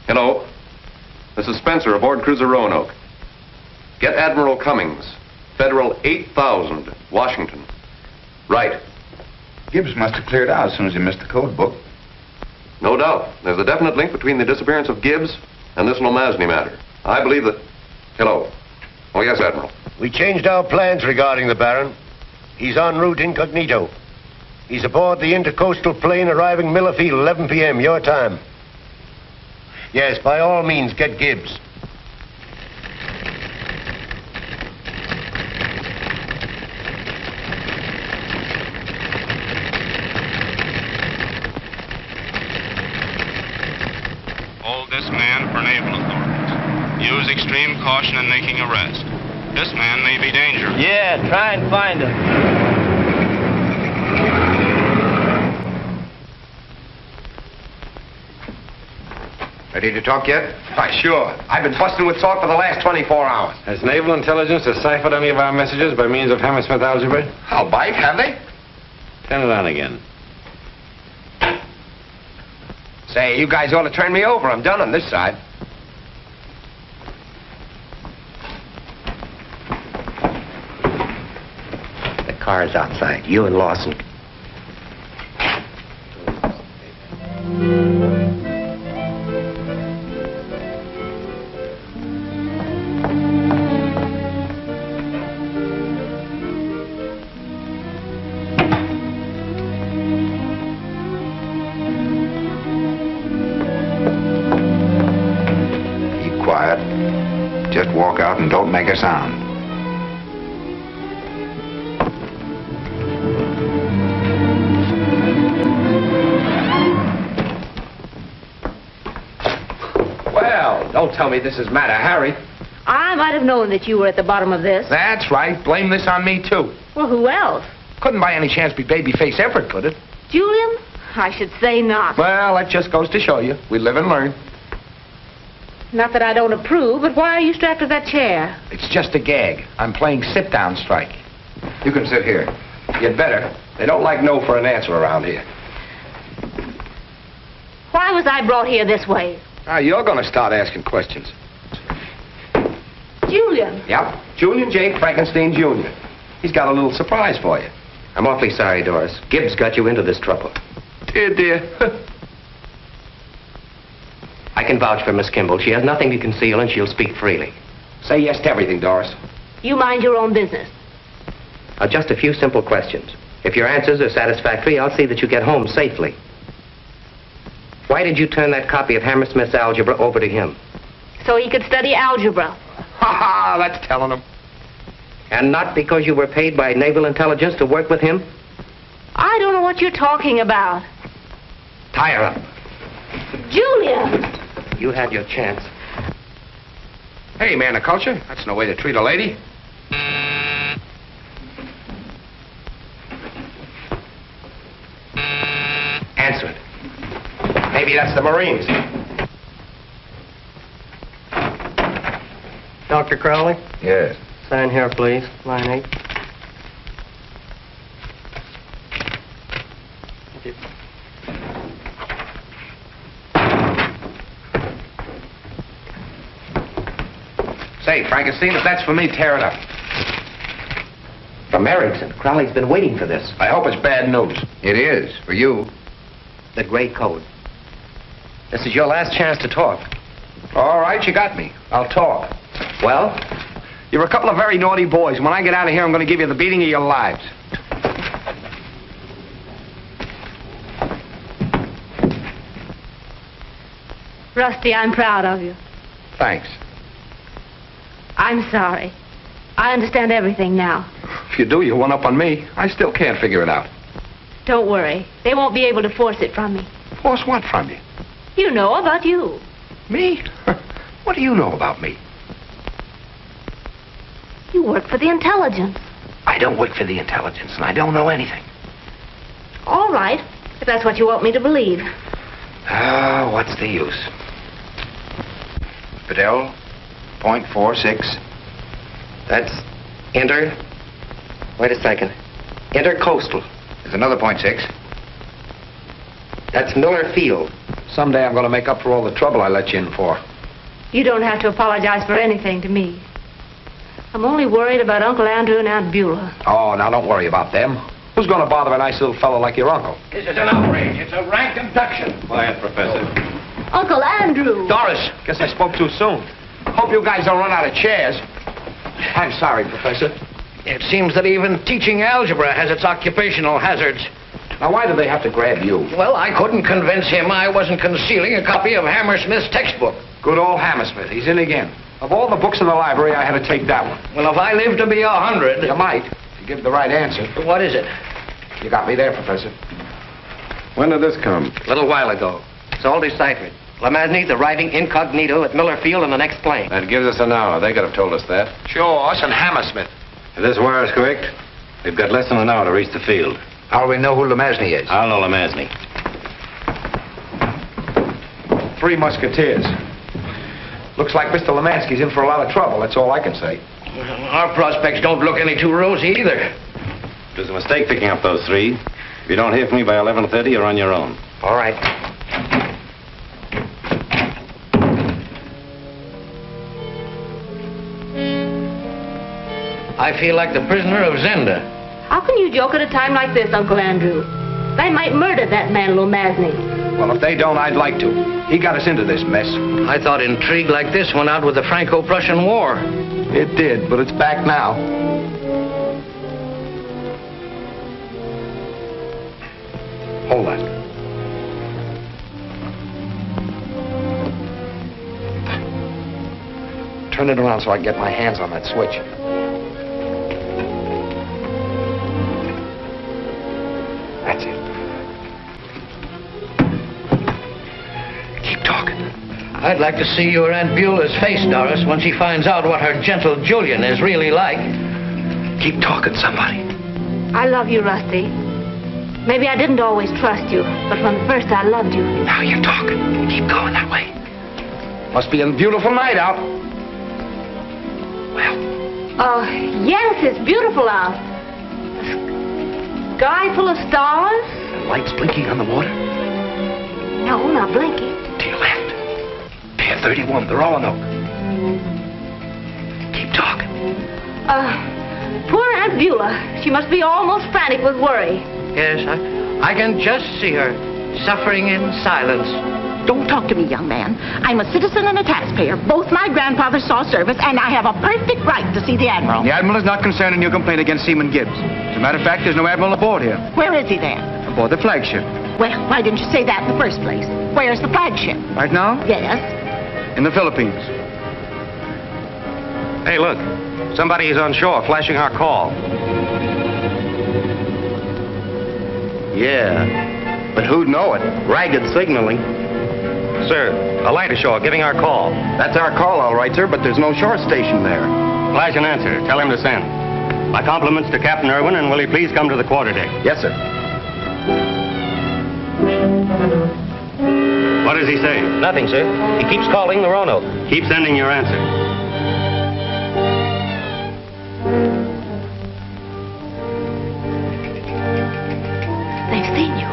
Hello. This is Spencer aboard cruiser Roanoke. Get Admiral Cummings. Federal 8000, Washington. Right. Gibbs must have cleared out as soon as he missed the code book. No doubt. There's a definite link between the disappearance of Gibbs and this Lomasny matter. I believe that... Hello. Oh, yes, Admiral. We changed our plans regarding the Baron. He's en route incognito. He's aboard the intercoastal plane arriving Miller Field, 11 p.m., your time. Yes, by all means, get Gibbs. Hold this man for naval authorities. Use extreme caution in making arrest. This man may be dangerous. Yeah, try and find him. Ready to talk yet? Why, sure. I've been busting with talk for the last 24 hours. Has naval intelligence deciphered any of our messages by means of Hammersmith algebra? How, Bite, have they? Turn it on again. Say, you guys ought to turn me over. I'm done on this side. The car's outside. You and Lawson. This is Mata Hari. I might have known that you were at the bottom of this. That's right. Blame this on me, too. Well, who else? Couldn't by any chance be Babyface Everett, could it? Julian? I should say not. Well, that just goes to show you. We live and learn. Not that I don't approve, but why are you strapped to that chair? It's just a gag. I'm playing sit-down strike. You can sit here. You'd better. They don't like no for an answer around here. Why was I brought here this way? Now, you're going to start asking questions. Julian. Yep. Julian J. Frankenstein, Jr. He's got a little surprise for you. I'm awfully sorry, Doris. Gibbs got you into this trouble. Dear, dear. [LAUGHS] I can vouch for Miss Kimball. She has nothing to conceal, and she'll speak freely. Say yes to everything, Doris. You mind your own business. Uh, just a few simple questions. If your answers are satisfactory, I'll see that you get home safely. Why did you turn that copy of Hammersmith's algebra over to him? So he could study algebra. Ha ha, that's telling him. And not because you were paid by naval intelligence to work with him? I don't know what you're talking about. Tie her up. Julia! You had your chance. Hey, man of culture. That's no way to treat a lady. Answer it. Maybe that's the Marines. Dr. Crowley? Yes. Sign here, please. Line 8. Thank you. Say, Frankenstein, if that's for me, tear it up. From Erickson. Crowley's been waiting for this. I hope it's bad news. It is, for you. The gray code. This is your last chance to talk. All right, you got me. I'll talk. Well? You're a couple of very naughty boys. When I get out of here, I'm going to give you the beating of your lives. Rusty, I'm proud of you. Thanks. I'm sorry. I understand everything now. If you do, you one up on me. I still can't figure it out. Don't worry. They won't be able to force it from me. Force what from you? You know about you. Me? [LAUGHS] What do you know about me? You work for the intelligence. I don't work for the intelligence, and I don't know anything. All right, if that's what you want me to believe. Ah, what's the use? Fidel, point four six. That's inter. Wait a second. Intercoastal. There's another point six. That's Miller Field. Someday I'm going to make up for all the trouble I let you in for. You don't have to apologize for anything to me. I'm only worried about Uncle Andrew and Aunt Beulah. Oh, now don't worry about them. Who's going to bother a nice little fellow like your uncle? This is an outrage. It's a rank abduction. Quiet, Professor. Uncle Andrew! Doris, guess I spoke too soon. Hope you guys don't run out of chairs. I'm sorry, Professor. It seems that even teaching algebra has its occupational hazards. Now, why did they have to grab you? Well, I couldn't convince him I wasn't concealing a copy of Hammersmith's textbook. Good old Hammersmith. He's in again. Of all the books in the library, I had to take that one. Well, if I live to be a hundred... You might, if you give the right answer. What is it? You got me there, Professor. When did this come? A little while ago. It's all deciphered. Lemazny's arriving incognito at Miller Field in the next plane. That gives us an hour. They could have told us that. Sure, us and Hammersmith. If this wire is correct, we've got less than an hour to reach the field. How do we know who Lemazny is? I'll know Lemazny. Three Musketeers. Looks like Mr. Lemansky's in for a lot of trouble. That's all I can say. Well, Our prospects don't look any too rosy either. It was a mistake picking up those three. If you don't hear from me by 11.30, you're on your own. All right. I feel like the prisoner of Zenda. How can you joke at a time like this, Uncle Andrew? They might murder that man, Lomazny. Well, if they don't, I'd like to. He got us into this mess. I thought intrigue like this went out with the Franco-Prussian War. It did, but it's back now. Hold that. Turn it around so I can get my hands on that switch. I'd like to see your Aunt Beulah's face, Doris, when she finds out what her gentle Julian is really like. Keep talking, somebody. I love you, Rusty. Maybe I didn't always trust you, but from the first I loved you. Now you're talking. Keep going that way. Must be a beautiful night out. Well. Oh, yes, it's beautiful out. The sky full of stars. The Lights blinking on the water. No, not blinking. 31, the Roanoke. Keep talking. Uh, poor Aunt Beulah. She must be almost frantic with worry. Yes, I, I can just see her, suffering in silence. Don't talk to me, young man. I'm a citizen and a taxpayer. Both my grandfathers saw service, and I have a perfect right to see the Admiral. The Admiral is not concerned in your complaint against Seaman Gibbs. As a matter of fact, there's no Admiral aboard here. Where is he then? Aboard the flagship. Well, why didn't you say that in the first place? Where's the flagship? Right now? Yes. In the Philippines. Hey, look. Somebody is on shore flashing our call. Yeah. But who'd know it? Ragged signaling. Sir, a light ashore giving our call. That's our call, all right, sir, but there's no shore station there. Flash an answer. Tell him to send. My compliments to Captain Irwin, and will he please come to the quarterdeck? Yes, sir. What does he say? Nothing, sir. He keeps calling the Roanoke. Keep sending your answer. They've seen you.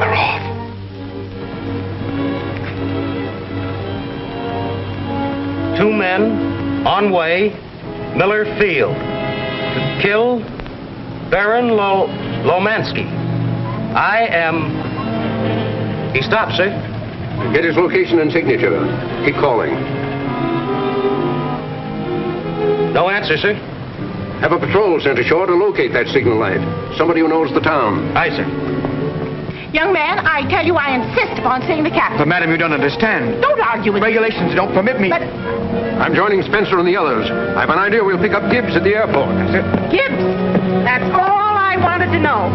We're off. Two men on way, Miller Field, to kill Baron Lo Lomansky. I am. He stopped, sir. Get his location and signature. Keep calling. No answer, sir. Have a patrol sent ashore to locate that signal light. Somebody who knows the town. Aye, sir. Young man, I tell you I insist upon seeing the captain. But, madam, you don't understand. Don't argue with Regulations don't permit me. But I'm joining Spencer and the others. I have an idea we'll pick up Gibbs at the airport. Gibbs, that's all I wanted to know.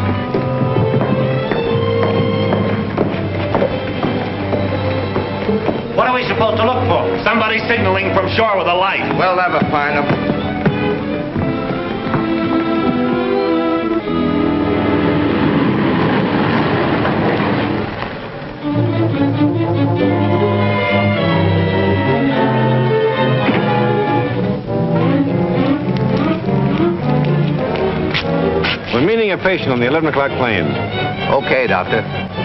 What are we supposed supposed to look for? Somebody signaling from shore with a light. We'll never find them. We're meeting a patient on the 11 o'clock plane. Okay, Doctor.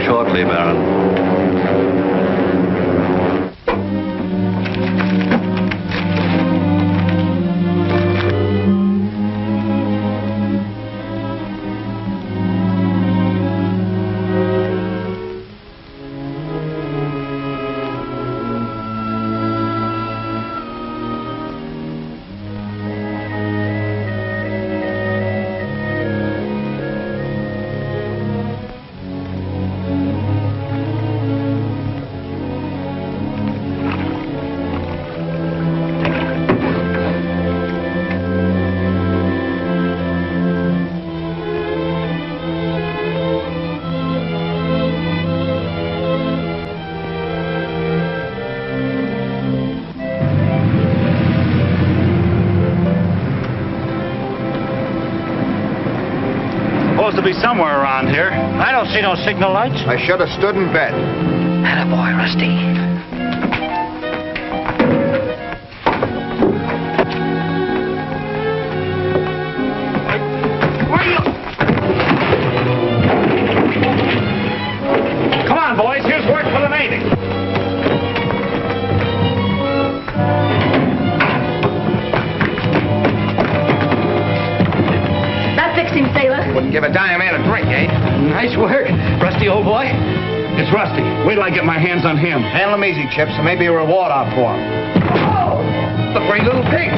Shortly, Baron. Somewhere around here. I don't see no signal lights. I should have stood in bed. Attaboy, Rusty. Wait till I get my hands on him. Handle him easy, Chips, and maybe a reward out for him. The three little pigs.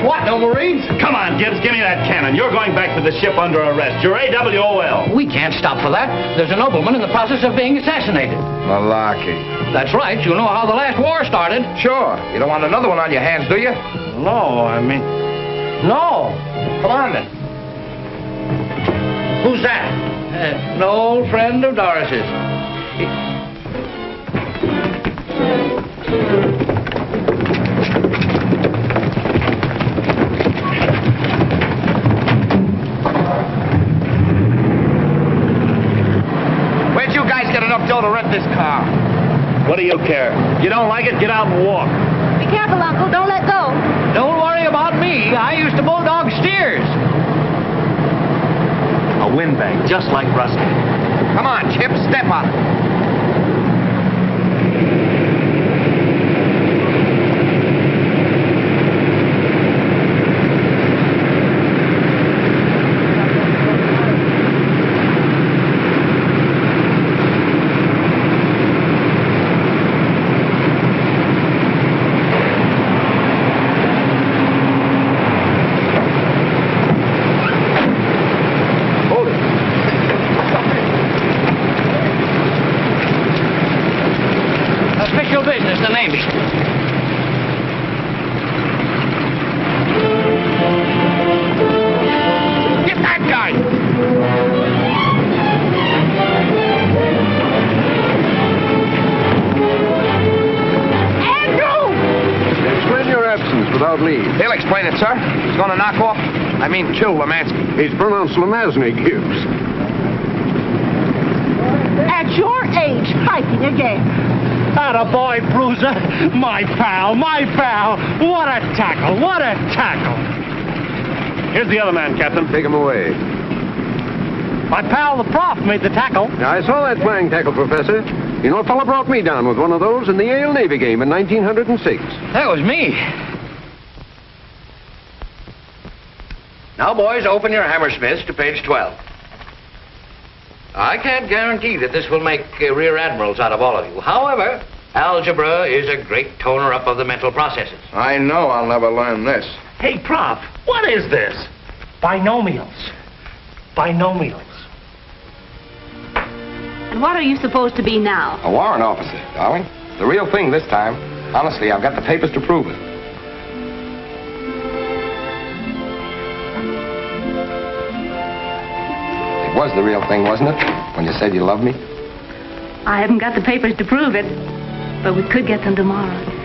What, no Marines? Come on, Gibbs. Give me that cannon. You're going back to the ship under arrest. You're AWOL. We can't stop for that. There's a nobleman in the process of being assassinated. Malarkey. That's right. You know how the last war started. Sure. You don't want another one on your hands, do you? No, I mean, no. Come on, then. Who's that? Uh, an old friend of Doris's. What do you care? You don't like it? Get out and walk. Be careful, Uncle. Don't let go. Don't worry about me. I used to bulldog steers. A windbag, just like Rusty. Come on, Chip, step up. Mean, kill Lemansky. He's pronounced Lemazny, Gibbs. At your age, fighting again. At a boy, Bruiser. My pal, my pal. What a tackle, what a tackle. Here's the other man, Captain. Take him away. My pal, the prof, made the tackle. Now, I saw that flying tackle, Professor. You know, a fella brought me down with one of those in the Yale Navy game in 1906. That was me. Now, boys, open your Hammersmiths to page 12. I can't guarantee that this will make uh, rear admirals out of all of you. However, algebra is a great toner up of the mental processes. I know I'll never learn this. Hey, Prof, what is this? Binomials. Binomials. And what are you supposed to be now? A warrant officer, darling. The real thing this time. Honestly, I've got the papers to prove it. It was the real thing, wasn't it? When you said you loved me? I haven't got the papers to prove it, but we could get them tomorrow.